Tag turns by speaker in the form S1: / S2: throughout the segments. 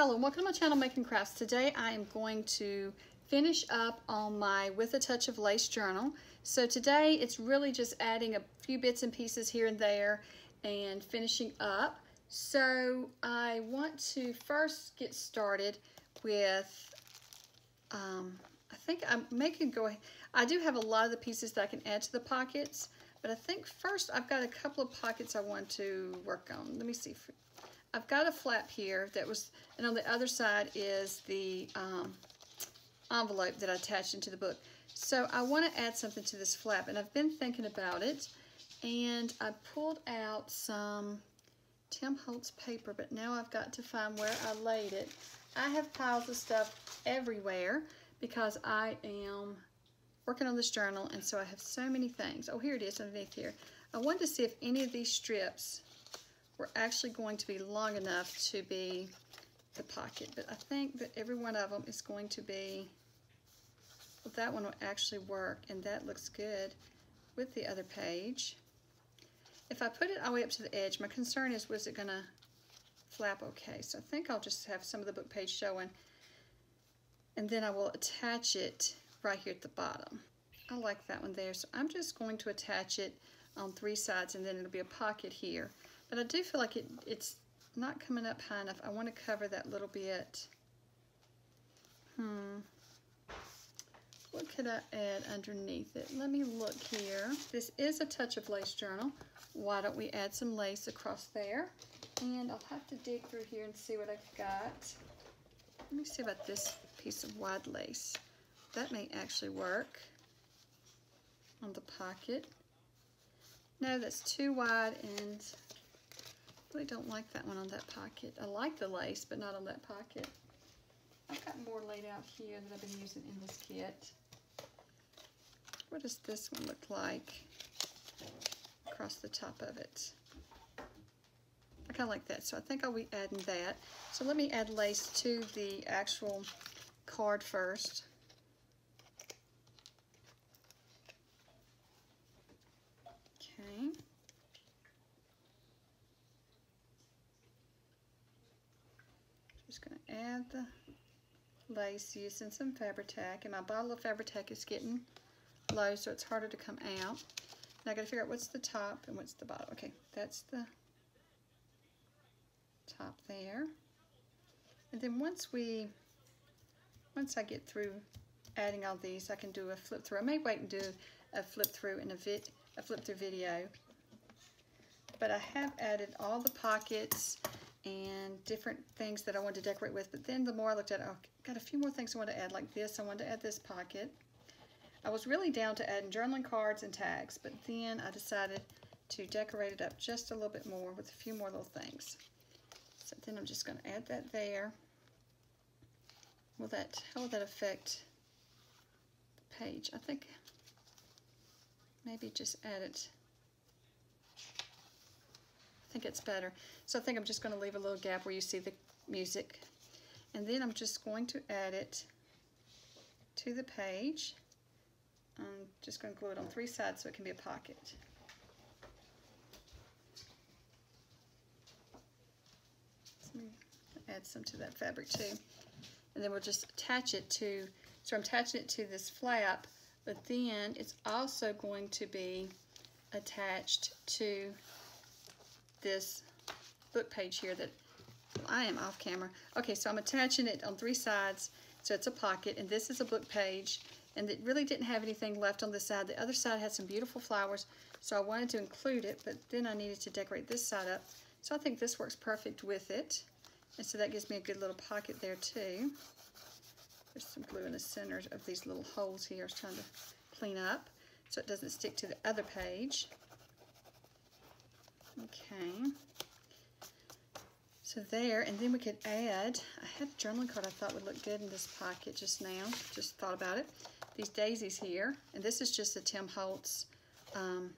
S1: Hello, and welcome to my channel Makincrafts. Today I am going to finish up on my With a Touch of Lace journal. So today it's really just adding a few bits and pieces here and there and finishing up. So I want to first get started with, um, I think I'm making go, I do have a lot of the pieces that I can add to the pockets, but I think first I've got a couple of pockets I want to work on. Let me see. I've got a flap here that was, and on the other side is the um, envelope that I attached into the book. So I want to add something to this flap, and I've been thinking about it, and I pulled out some Tim Holtz paper, but now I've got to find where I laid it. I have piles of stuff everywhere because I am working on this journal, and so I have so many things. Oh, here it is underneath here. I wanted to see if any of these strips were actually going to be long enough to be the pocket, but I think that every one of them is going to be, well, that one will actually work, and that looks good with the other page. If I put it all the way up to the edge, my concern is, was it going to flap okay? So I think I'll just have some of the book page showing, and then I will attach it right here at the bottom. I like that one there, so I'm just going to attach it on three sides, and then it'll be a pocket here. But I do feel like it, it's not coming up high enough. I want to cover that little bit. Hmm. What could I add underneath it? Let me look here. This is a Touch of Lace journal. Why don't we add some lace across there? And I'll have to dig through here and see what I've got. Let me see about this piece of wide lace. That may actually work on the pocket. No, that's too wide and really don't like that one on that pocket. I like the lace, but not on that pocket. I've got more laid out here that I've been using in this kit. What does this one look like across the top of it? I kind of like that, so I think I'll be adding that. So let me add lace to the actual card first. Add the lace using some Fabri-Tac. And my bottle of Fabri-Tac is getting low, so it's harder to come out. Now I gotta figure out what's the top and what's the bottom. Okay, that's the top there. And then once we, once I get through adding all these, I can do a flip through. I may wait and do a flip through in a, vid, a flip through video. But I have added all the pockets and different things that I wanted to decorate with. But then the more I looked at it, I got a few more things I want to add, like this. I wanted to add this pocket. I was really down to adding journaling cards and tags, but then I decided to decorate it up just a little bit more with a few more little things. So then I'm just going to add that there. Will that, how will that affect the page? I think maybe just add it I think it's better. So I think I'm just going to leave a little gap where you see the music. And then I'm just going to add it to the page. I'm just going to glue it on three sides so it can be a pocket. add some to that fabric too. And then we'll just attach it to, so I'm attaching it to this flap, but then it's also going to be attached to this book page here that I am off camera. Okay, so I'm attaching it on three sides, so it's a pocket, and this is a book page, and it really didn't have anything left on this side. The other side had some beautiful flowers, so I wanted to include it, but then I needed to decorate this side up. So I think this works perfect with it, and so that gives me a good little pocket there too. There's some glue in the center of these little holes here I was trying to clean up so it doesn't stick to the other page. Okay. So there, and then we could add, I had a journaling card I thought would look good in this pocket just now, just thought about it. These daisies here, and this is just a Tim Holtz, um,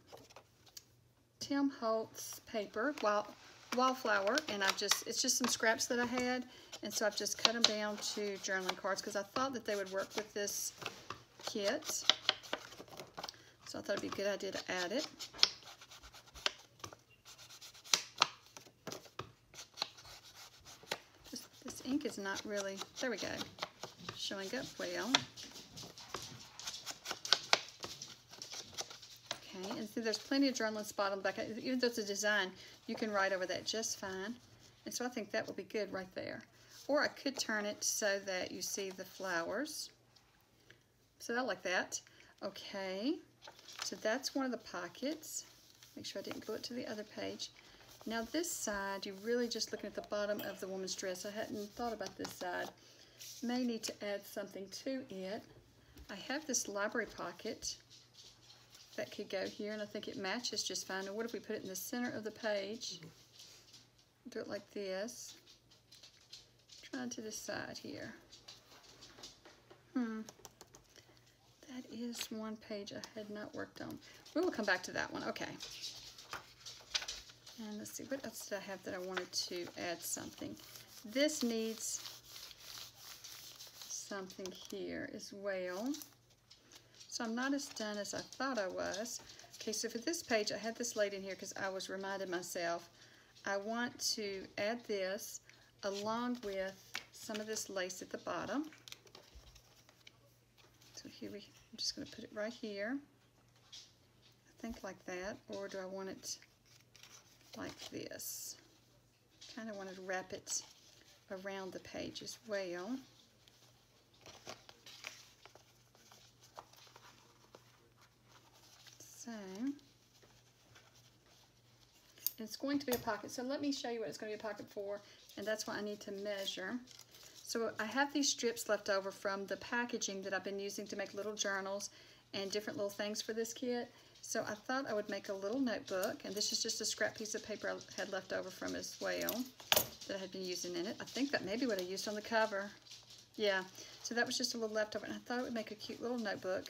S1: Tim Holtz paper, wild, wildflower, and I've just, it's just some scraps that I had, and so I've just cut them down to journaling cards because I thought that they would work with this kit. So I thought it'd be a good idea to add it. this ink is not really, there we go, showing up well. Okay, and see there's plenty of journaling spot on the back. Even though it's a design, you can write over that just fine. And so I think that will be good right there. Or I could turn it so that you see the flowers. So I like that. Okay, so that's one of the pockets. Make sure I didn't glue it to the other page. Now this side, you're really just looking at the bottom of the woman's dress. I hadn't thought about this side. May need to add something to it. I have this library pocket that could go here, and I think it matches just fine. Now what if we put it in the center of the page? Do it like this. Trying to decide here. Hmm. That is one page I had not worked on. We will come back to that one. Okay. And let's see, what else did I have that I wanted to add something? This needs something here as well. So I'm not as done as I thought I was. Okay, so for this page, I had this laid in here because I was reminded myself I want to add this along with some of this lace at the bottom. So here we, I'm just going to put it right here. I think like that, or do I want it like this? Kind of want to wrap it around the page as well. So, it's going to be a pocket. So let me show you what it's going to be a pocket for, and that's what I need to measure. So I have these strips left over from the packaging that I've been using to make little journals and different little things for this kit. So I thought I would make a little notebook, and this is just a scrap piece of paper I had left over from as well that I had been using in it. I think that may be what I used on the cover. Yeah, so that was just a little leftover, and I thought it would make a cute little notebook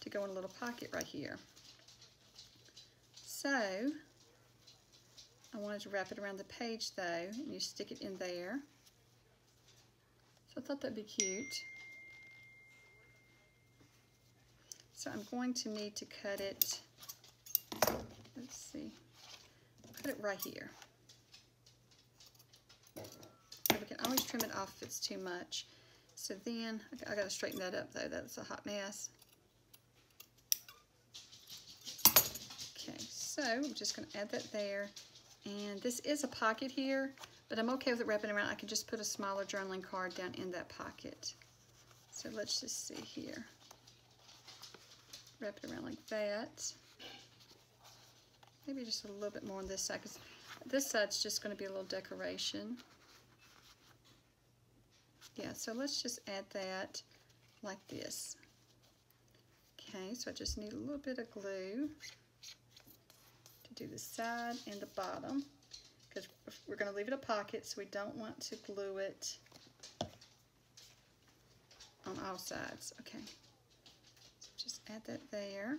S1: to go in a little pocket right here. So, I wanted to wrap it around the page though, and you stick it in there. So I thought that'd be cute. So I'm going to need to cut it, let's see, put it right here. we can always trim it off if it's too much. So then, I gotta straighten that up though, that's a hot mess. Okay, so I'm just to add that there. And this is a pocket here, but I'm okay with it wrapping around. I can just put a smaller journaling card down in that pocket. So let's just see here. Wrap it around like that. Maybe just a little bit more on this side, because this side's just going to be a little decoration. Yeah, so let's just add that like this. Okay, so I just need a little bit of glue to do the side and the bottom because we're going to leave it a pocket so we don't want to glue it on all sides. Okay, so just add that there.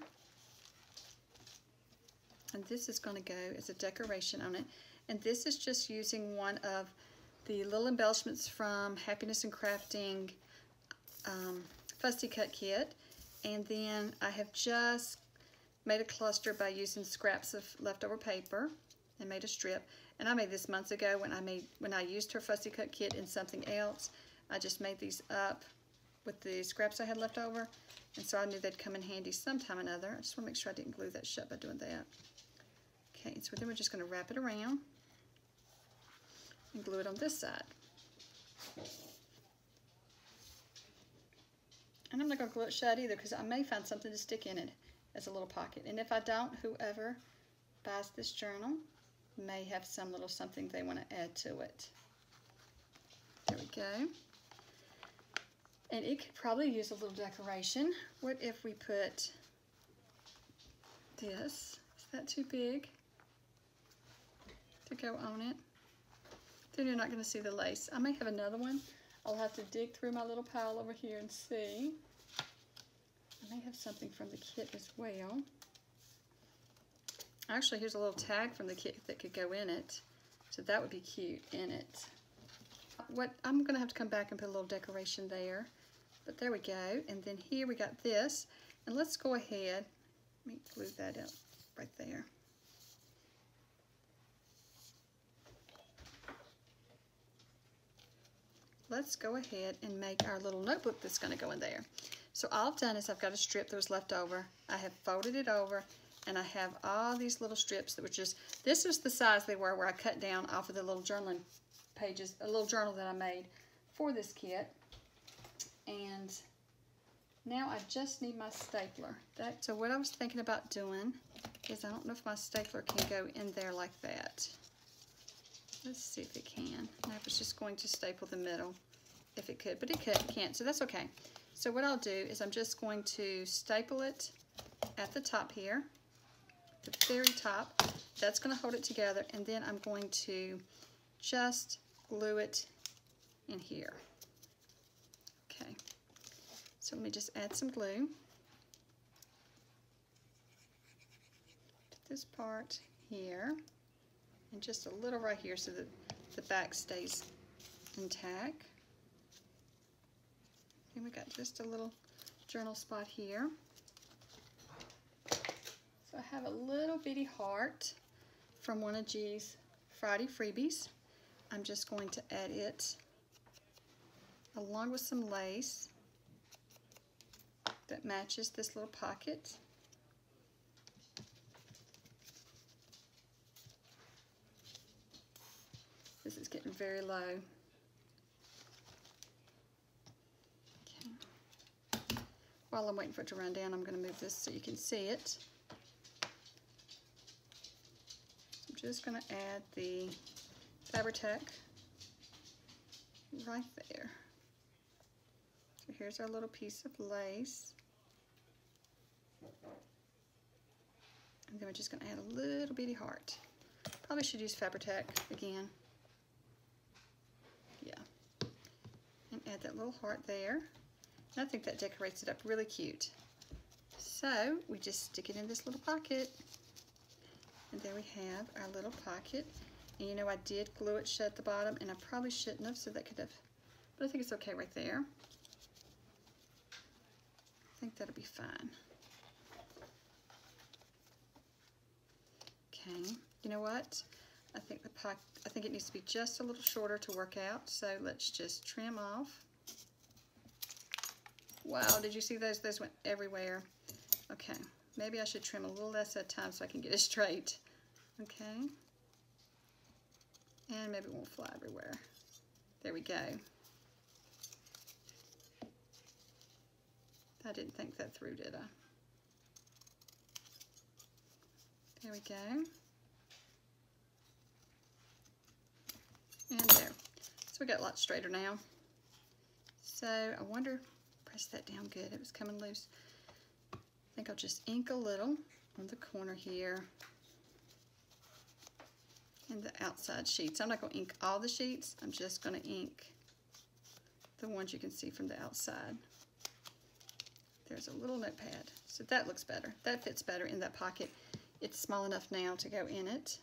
S1: And this is going to go as a decoration on it. And this is just using one of the little embellishments from Happiness in Crafting um, Fussy Cut Kit. And then I have just Made a cluster by using scraps of leftover paper and made a strip. And I made this months ago when I made when I used her fussy cut kit in something else. I just made these up with the scraps I had left over. And so I knew they'd come in handy sometime or another. I just want to make sure I didn't glue that shut by doing that. Okay, so then we're just going to wrap it around and glue it on this side. And I'm not going to glue it shut either because I may find something to stick in it as a little pocket. And if I don't, whoever buys this journal may have some little something they want to add to it. There we go. And it could probably use a little decoration. What if we put this? Is that too big to go on it? Then you're not going to see the lace. I may have another one. I'll have to dig through my little pile over here and see. I may have something from the kit as well. Actually, here's a little tag from the kit that could go in it. So that would be cute in it. What I'm going to have to come back and put a little decoration there. But there we go. And then here we got this. And let's go ahead. Let me glue that up right there. Let's go ahead and make our little notebook that's going to go in there. So all I've done is I've got a strip that was left over. I have folded it over and I have all these little strips that were just, this was the size they were where I cut down off of the little journaling pages, a little journal that I made for this kit. And now I just need my stapler. That, so what I was thinking about doing is I don't know if my stapler can go in there like that. Let's see if it can. If it's just going to staple the middle, if it could, but it could, can't, so that's okay. So what I'll do is I'm just going to staple it at the top here, the very top. That's going to hold it together, and then I'm going to just glue it in here. Okay, so let me just add some glue. To this part here and just a little right here so that the back stays intact. And we got just a little journal spot here. So I have a little bitty heart from one of G's Friday freebies. I'm just going to add it along with some lace that matches this little pocket. This is getting very low. Okay. While I'm waiting for it to run down, I'm going to move this so you can see it. I'm just going to add the Fabri-Tac right there. So here's our little piece of lace. And then we're just going to add a little bitty heart. Probably should use Fabri-Tac again. Add that little heart there. And I think that decorates it up really cute. So we just stick it in this little pocket. And there we have our little pocket. And you know I did glue it shut at the bottom and I probably shouldn't have so that could have, but I think it's okay right there. I think that'll be fine. Okay, you know what? I think the I think it needs to be just a little shorter to work out. So let's just trim off. Wow, did you see those? Those went everywhere. Okay, maybe I should trim a little less at a time so I can get it straight. Okay. And maybe it won't fly everywhere. There we go. I didn't think that through, did I? There we go. And there. So we got a lot straighter now. So I wonder, press that down good. It was coming loose. I think I'll just ink a little on the corner here and the outside sheets. I'm not going to ink all the sheets. I'm just going to ink the ones you can see from the outside. There's a little notepad. So that looks better. That fits better in that pocket. It's small enough now to go in it.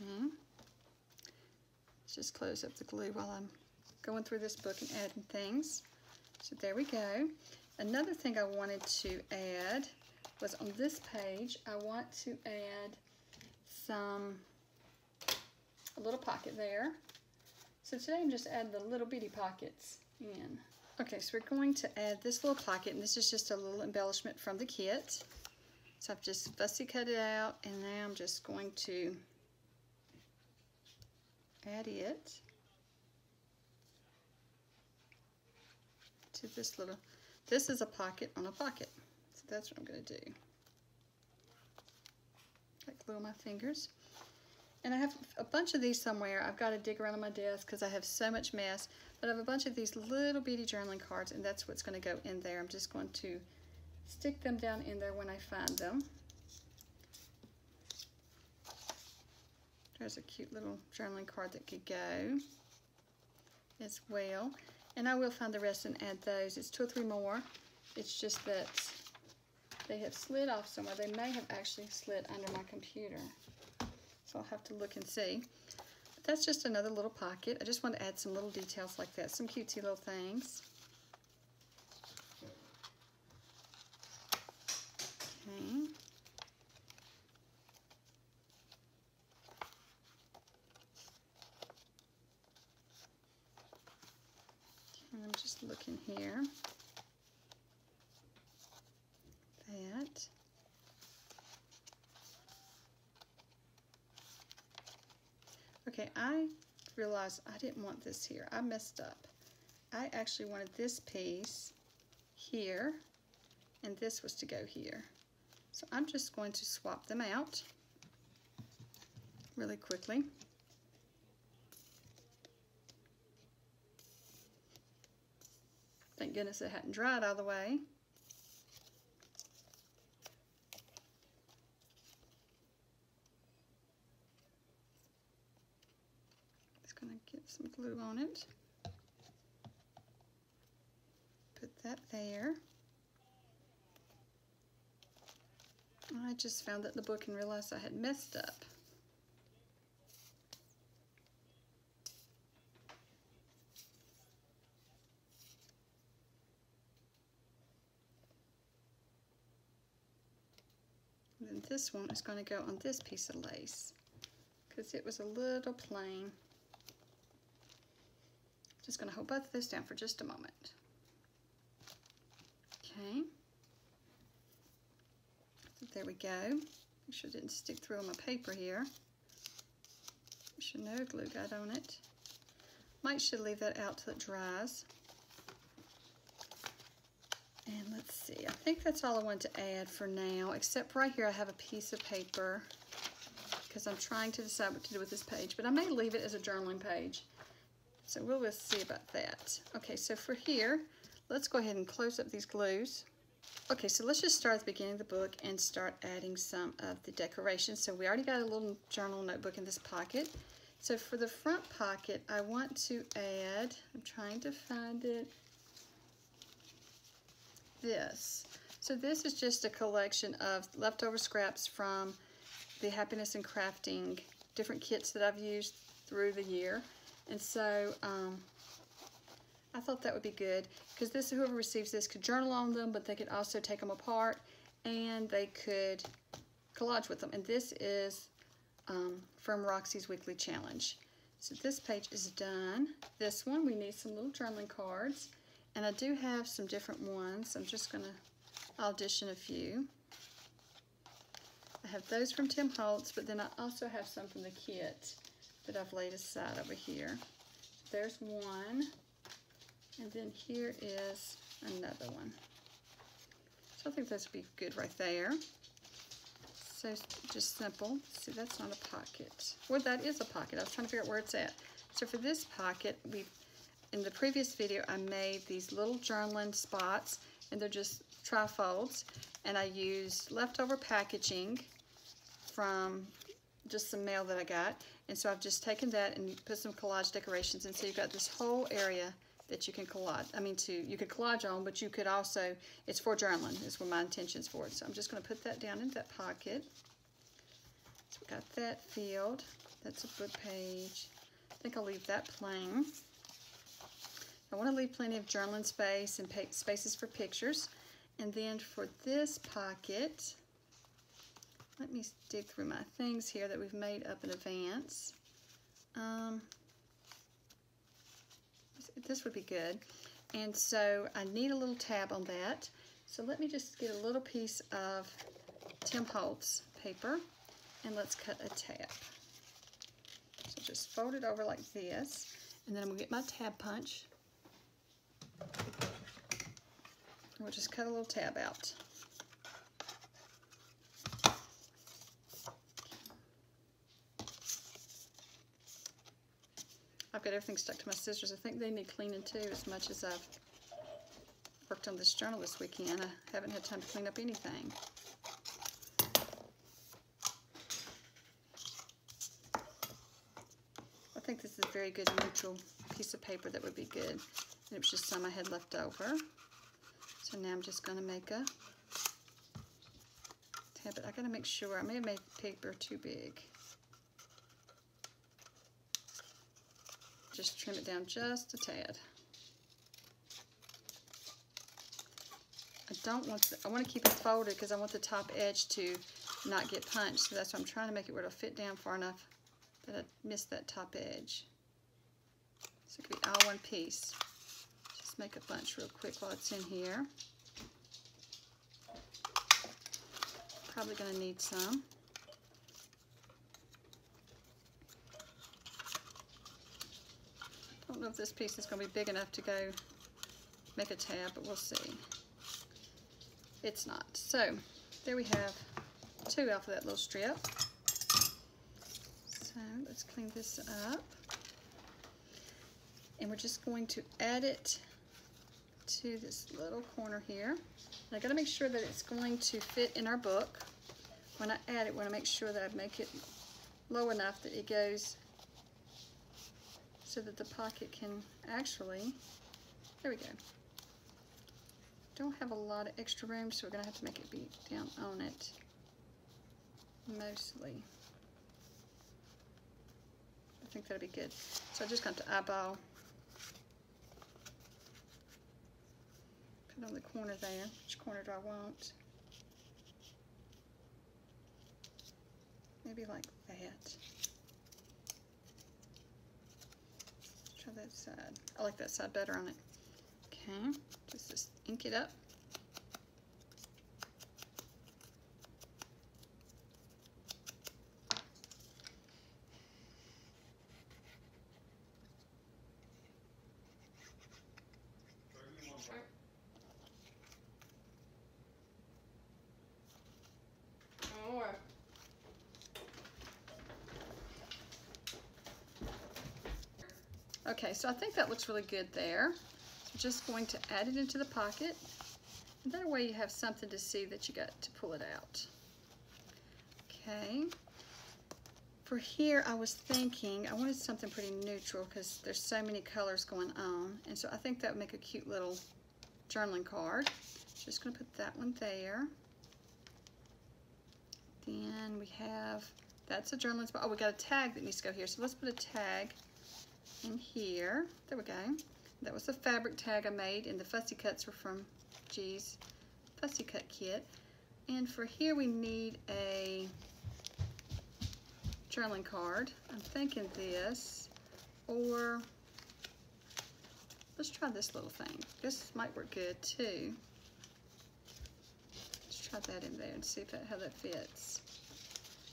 S1: Okay. Let's just close up the glue while I'm going through this book and adding things. So there we go. Another thing I wanted to add was on this page, I want to add some, a little pocket there. So today I'm just adding the little bitty pockets in. Okay, so we're going to add this little pocket, and this is just a little embellishment from the kit. So I've just fussy cut it out, and now I'm just going to add it to this little, this is a pocket on a pocket. So that's what I'm going to do. I glue my fingers. And I have a bunch of these somewhere. I've got to dig around on my desk because I have so much mess. But I have a bunch of these little beady journaling cards and that's what's going to go in there. I'm just going to stick them down in there when I find them. There's a cute little journaling card that could go as well. And I will find the rest and add those. It's two or three more. It's just that they have slid off somewhere. They may have actually slid under my computer. So I'll have to look and see. But that's just another little pocket. I just want to add some little details like that. Some cutesy little things. Okay. Just look in here. That. Okay, I realized I didn't want this here. I messed up. I actually wanted this piece here, and this was to go here. So I'm just going to swap them out really quickly. Goodness it hadn't dried all the way. Just going to get some glue on it. Put that there. I just found that the book and realized I had messed up. And this one is going to go on this piece of lace because it was a little plain. Just going to hold both of those down for just a moment. Okay. There we go. Make sure it didn't stick through on my paper here. Should no glue got on it. Might should leave that out till it dries. And let's see, I think that's all I want to add for now, except right here I have a piece of paper because I'm trying to decide what to do with this page, but I may leave it as a journaling page. So we'll just see about that. Okay, so for here, let's go ahead and close up these glues. Okay, so let's just start at the beginning of the book and start adding some of the decorations. So we already got a little journal notebook in this pocket. So for the front pocket, I want to add, I'm trying to find it, this. So this is just a collection of leftover scraps from the Happiness in Crafting different kits that I've used through the year. And so um, I thought that would be good because this whoever receives this could journal on them, but they could also take them apart and they could collage with them. And this is um, from Roxy's Weekly Challenge. So this page is done. This one, we need some little journaling cards. And I do have some different ones. I'm just going to audition a few. I have those from Tim Holtz, but then I also have some from the kit that I've laid aside over here. There's one. And then here is another one. So I think this would be good right there. So just simple. See, that's not a pocket. Well, that is a pocket. I was trying to figure out where it's at. So for this pocket, we in the previous video, I made these little journaling spots, and they're just trifolds. And I used leftover packaging from just some mail that I got. And so I've just taken that and put some collage decorations. And so you've got this whole area that you can collage. I mean, to you could collage on, but you could also, it's for journaling, is what my intention's for it. So I'm just going to put that down in that pocket. So we got that filled. That's a book page. I think I'll leave that plain. I want to leave plenty of journaling space and spaces for pictures. And then for this pocket, let me dig through my things here that we've made up in advance. Um, this would be good. And so I need a little tab on that. So let me just get a little piece of Tim Holtz paper and let's cut a tab. So just fold it over like this. And then I'm gonna get my tab punch We'll just cut a little tab out. I've got everything stuck to my scissors. I think they need cleaning too as much as I've worked on this journal this weekend. I haven't had time to clean up anything. I think this is a very good neutral piece of paper that would be good. It was just some I had left over. So now I'm just going to make a. But I got to make sure. I may have made paper too big. Just trim it down just a tad. I don't want, the, I want to keep it folded because I want the top edge to not get punched. So that's why I'm trying to make it where it'll fit down far enough that I miss that top edge. So it could be all one piece Make a bunch real quick while it's in here. Probably going to need some. Don't know if this piece is going to be big enough to go make a tab, but we'll see. It's not. So, there we have two off of that little strip. So, let's clean this up. And we're just going to add it to this little corner here. And I gotta make sure that it's going to fit in our book. When I add it, I wanna make sure that I make it low enough that it goes so that the pocket can actually, there we go. Don't have a lot of extra room, so we're gonna have to make it be down on it mostly. I think that'll be good. So I'm just got to eyeball Put on the corner there. Which corner do I want? Maybe like that. Try that side. I like that side better on it. Okay, just, just ink it up. Okay, so I think that looks really good there. So just going to add it into the pocket. And that way you have something to see that you got to pull it out. Okay. For here, I was thinking, I wanted something pretty neutral because there's so many colors going on. And so I think that would make a cute little journaling card. Just gonna put that one there. Then we have, that's a journaling spot. Oh, we got a tag that needs to go here. So let's put a tag in here. There we go. That was the fabric tag I made, and the fussy cuts were from G's fussy cut kit. And for here we need a journaling card. I'm thinking this, or let's try this little thing. This might work good too. Let's try that in there and see if that, how that fits.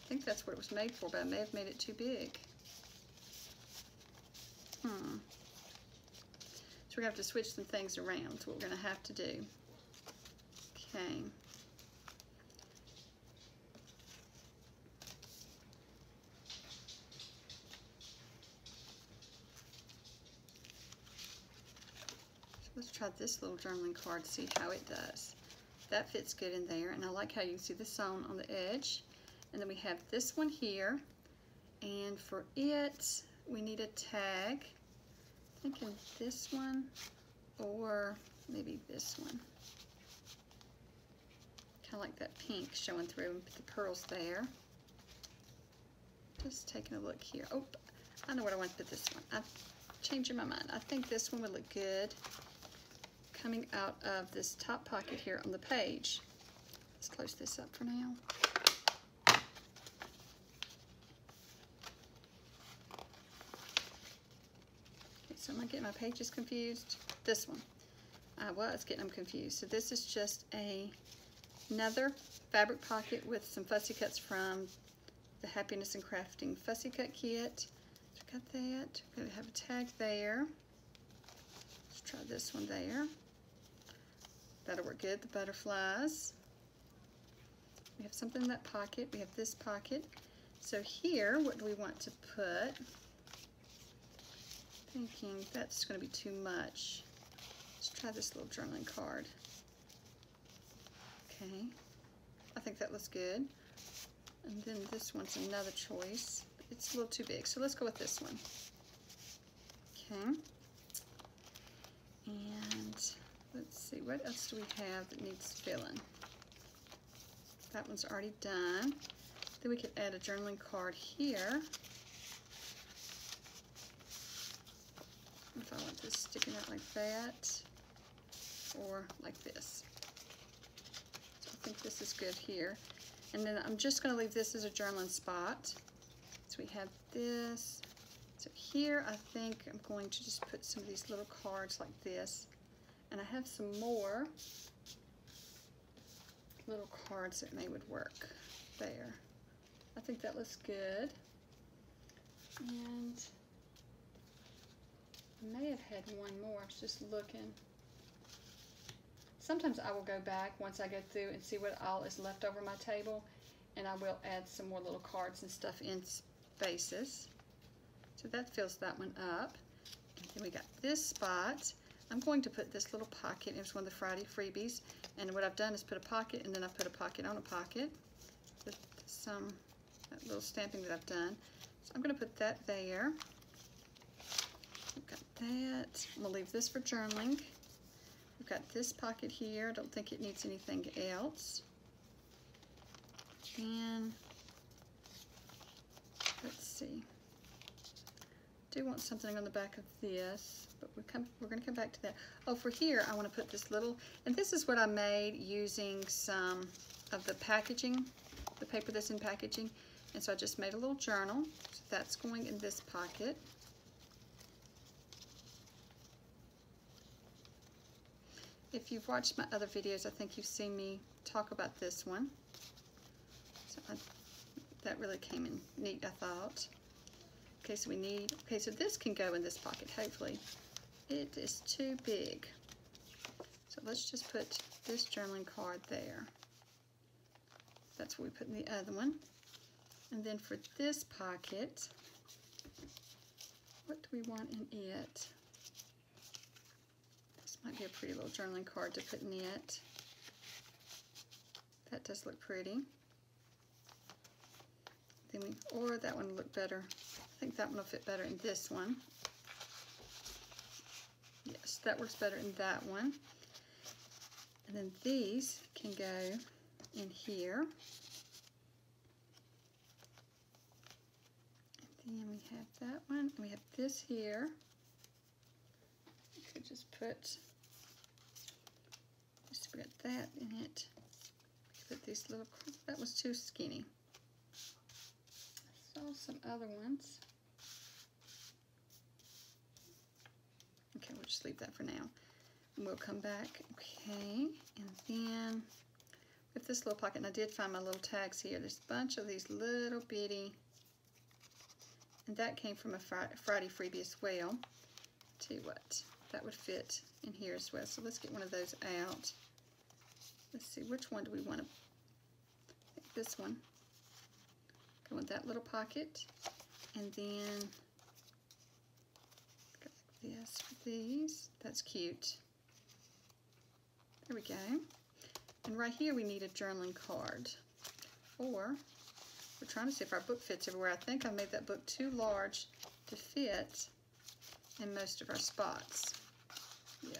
S1: I think that's what it was made for, but I may have made it too big. Hmm. So we're to have to switch some things around. That's what we're going to have to do. Okay. So let's try this little journaling card, see how it does. That fits good in there, and I like how you can see the sewn on the edge. And then we have this one here, and for it, we need a tag thinking this one or maybe this one. Kind of like that pink showing through and put the pearls there. Just taking a look here. Oh, I know what I want to put this one. I'm changing my mind. I think this one would look good coming out of this top pocket here on the page. Let's close this up for now. So am I getting my pages confused? This one. I was getting them confused. So this is just a another fabric pocket with some fussy cuts from the Happiness in Crafting Fussy Cut Kit. Got that. We're going to have a tag there. Let's try this one there. That'll work good. The butterflies. We have something in that pocket. We have this pocket. So here, what do we want to put? Thinking that's going to be too much. Let's try this little journaling card. Okay, I think that looks good. And then this one's another choice. It's a little too big, so let's go with this one. Okay. And let's see, what else do we have that needs filling? That one's already done. Then we could add a journaling card here. If I want this sticking out like that or like this. So I think this is good here. And then I'm just going to leave this as a journaling spot. So we have this. So here I think I'm going to just put some of these little cards like this And I have some more little cards that may would work there. I think that looks good. And may have had one more. I was just looking. Sometimes I will go back once I go through and see what all is left over my table and I will add some more little cards and stuff in spaces. So that fills that one up. And then we got this spot. I'm going to put this little pocket. It was one of the Friday freebies. And what I've done is put a pocket and then I put a pocket on a pocket with some little stamping that I've done. So I'm going to put that there. That. I'm to leave this for journaling. We've got this pocket here. I don't think it needs anything else. And let's see. do want something on the back of this, but we come, we're going to come back to that. Oh, for here, I want to put this little, and this is what I made using some of the packaging, the paper that's in packaging. And so I just made a little journal. So that's going in this pocket. If you've watched my other videos, I think you've seen me talk about this one. So I, that really came in neat, I thought. Okay, so we need, okay, so this can go in this pocket, hopefully. It is too big. So let's just put this journaling card there. That's what we put in the other one. And then for this pocket, what do we want in it? Might be a pretty little journaling card to put in it. That does look pretty. Then we, or that one look better. I think that one will fit better in this one. Yes, that works better in that one. And then these can go in here. And then we have that one. We have this here. You could just put, put that in it. Put these little, that was too skinny. I saw some other ones. Okay, we'll just leave that for now. And we'll come back. Okay, and then with this little pocket, and I did find my little tags here. There's a bunch of these little bitty and that came from a Friday freebie as well. Tell you what, that would fit in here as well. So let's get one of those out. Let's see, which one do we want to, this one. Go in that little pocket. And then, this for these. That's cute. There we go. And right here we need a journaling card. Or we're trying to see if our book fits everywhere. I think I made that book too large to fit in most of our spots. Yeah.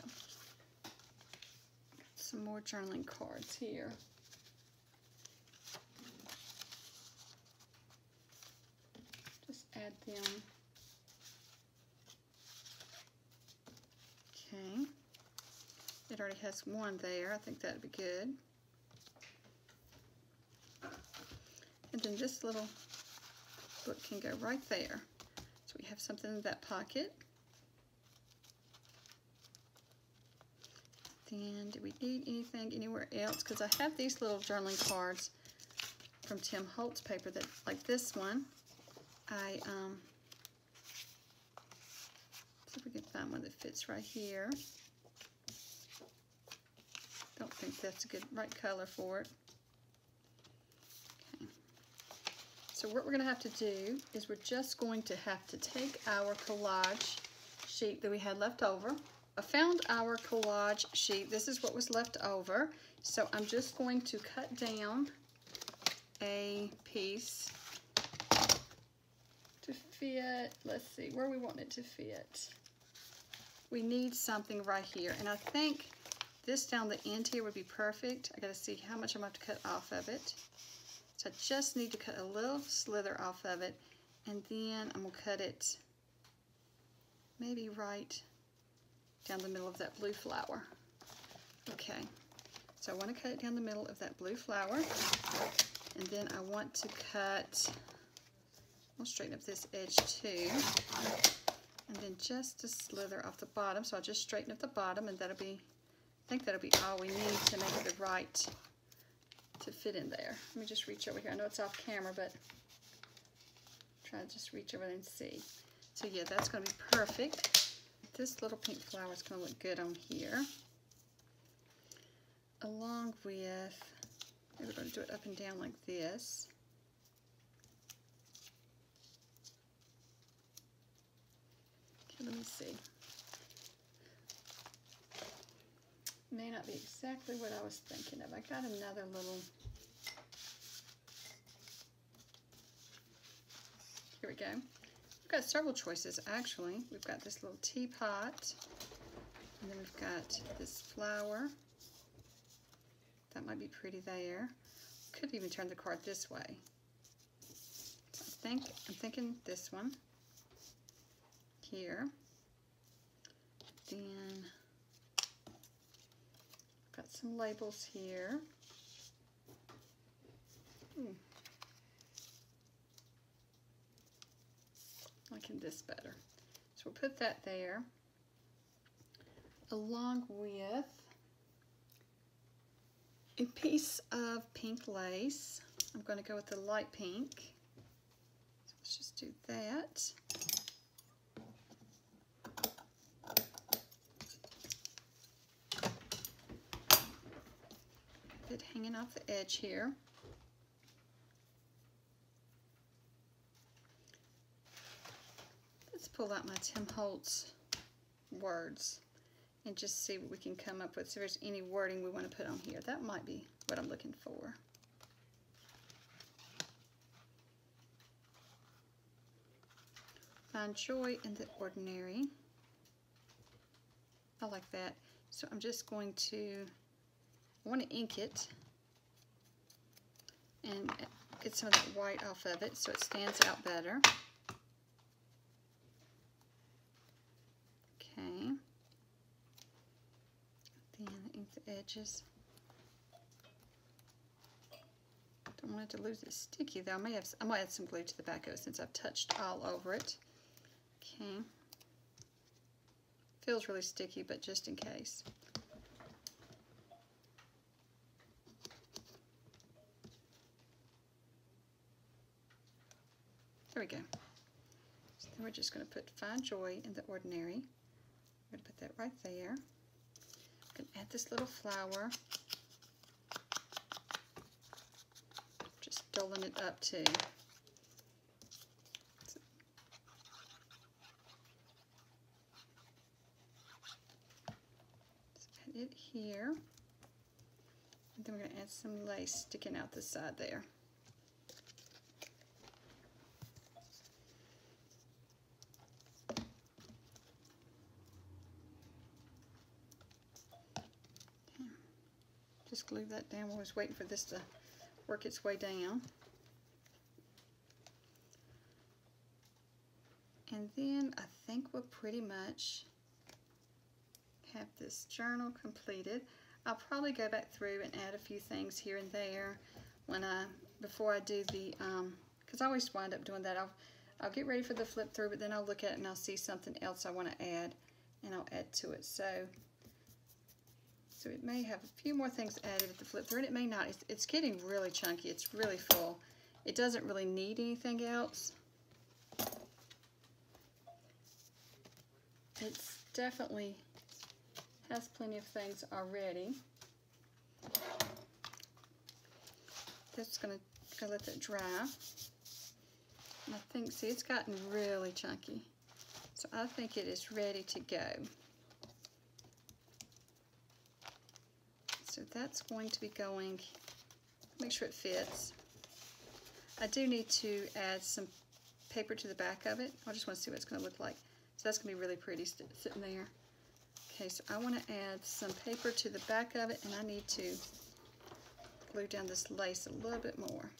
S1: Some more journaling cards here. Just add them. Okay. It already has one there. I think that'd be good. And then this little book can go right there. So we have something in that pocket. Then do we need anything anywhere else? Because I have these little journaling cards from Tim Holtz paper that, like this one, I, um, see if we can find one that fits right here. Don't think that's a good right color for it. So what we're going to have to do is we're just going to have to take our collage sheet that we had left over. I found our collage sheet. This is what was left over. So I'm just going to cut down a piece to fit, let's see, where we want it to fit. We need something right here. And I think this down the end here would be perfect. I got to see how much I'm to have to cut off of it. So I just need to cut a little slither off of it and then I'm to cut it maybe right down the middle of that blue flower. Okay, so I want to cut it down the middle of that blue flower and then I want to cut, I'll straighten up this edge too and then just a slither off the bottom so I'll just straighten up the bottom and that'll be I think that'll be all we need to make it the right to fit in there. Let me just reach over here. I know it's off camera, but try to just reach over and see. So yeah, that's going to be perfect. This little pink flower is going to look good on here. Along with, we're going to do it up and down like this. Okay, let me see. May not be exactly what I was thinking of. I got another little Here we go. We've got several choices actually. We've got this little teapot, and then we've got this flower. That might be pretty there. Could even turn the card this way. So I think I'm thinking this one here. Then got some labels here. Ooh. Liking this better. So we'll put that there along with a piece of pink lace. I'm going to go with the light pink. So let's just do that. It hanging off the edge here. Pull out my Tim Holtz words and just see what we can come up with. So if there's any wording we want to put on here, that might be what I'm looking for. Find joy in the ordinary. I like that. So I'm just going to, I want to ink it and get some of that white off of it so it stands out better. Edges. Don't want it to lose its sticky though. I may have I might add some glue to the back of it since I've touched all over it. Okay. Feels really sticky, but just in case. There we go. So then we're just going to put Find Joy in the Ordinary. We're going to put that right there can add this little flower. Just doling it up too. it here. And then we're going to add some lace sticking out the side there. just glue that down. We're just waiting for this to work its way down. And then I think we'll pretty much have this journal completed. I'll probably go back through and add a few things here and there when I before I do the um because I always wind up doing that. I'll I'll get ready for the flip through, but then I'll look at it and I'll see something else I want to add and I'll add to it. So so it may have a few more things added at the flip through, and it may not. It's, it's getting really chunky. It's really full. It doesn't really need anything else. It's definitely has plenty of things already. Just gonna, gonna let that dry. And I think, see, it's gotten really chunky. So I think it is ready to go. So that's going to be going, make sure it fits. I do need to add some paper to the back of it. I just want to see what it's going to look like. So that's going to be really pretty sitting there. Okay, so I want to add some paper to the back of it, and I need to glue down this lace a little bit more.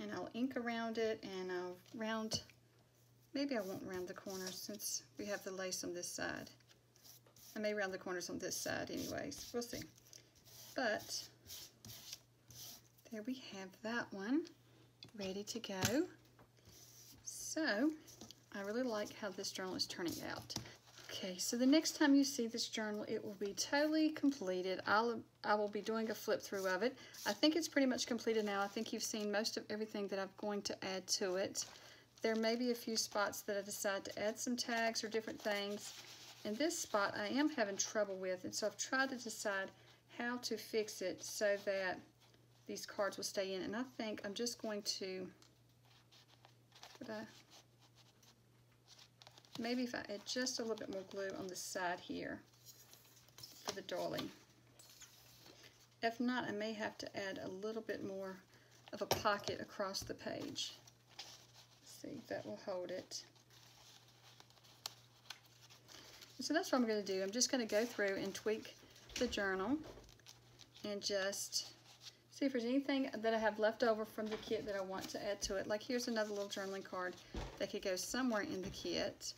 S1: And I'll ink around it, and I'll round, maybe I won't round the corners since we have the lace on this side. I may round the corners on this side anyways. We'll see. But there we have that one ready to go. So I really like how this journal is turning out. Okay, so the next time you see this journal, it will be totally completed. I'll, I will be doing a flip through of it. I think it's pretty much completed now. I think you've seen most of everything that I'm going to add to it. There may be a few spots that I decide to add some tags or different things. And this spot I am having trouble with, and so I've tried to decide how to fix it so that these cards will stay in. And I think I'm just going to, maybe if I add just a little bit more glue on the side here for the doily. If not, I may have to add a little bit more of a pocket across the page. Let's see if that will hold it. So that's what I'm going to do. I'm just going to go through and tweak the journal and just see if there's anything that I have left over from the kit that I want to add to it. Like here's another little journaling card that could go somewhere in the kit.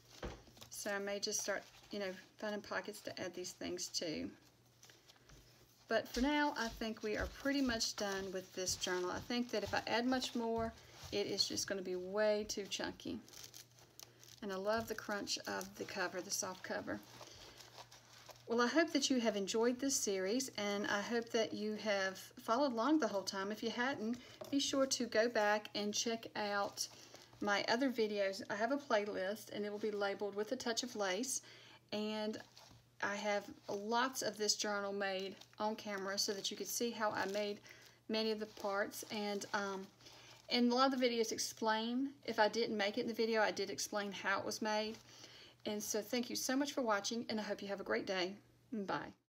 S1: So I may just start, you know, finding pockets to add these things to. But for now, I think we are pretty much done with this journal. I think that if I add much more, it is just going to be way too chunky. And I love the crunch of the cover, the soft cover. Well, I hope that you have enjoyed this series, and I hope that you have followed along the whole time. If you hadn't, be sure to go back and check out my other videos. I have a playlist, and it will be labeled with a touch of lace, and I have lots of this journal made on camera so that you could see how I made many of the parts, and um, and a lot of the videos explain, if I didn't make it in the video, I did explain how it was made. And so thank you so much for watching, and I hope you have a great day. Bye.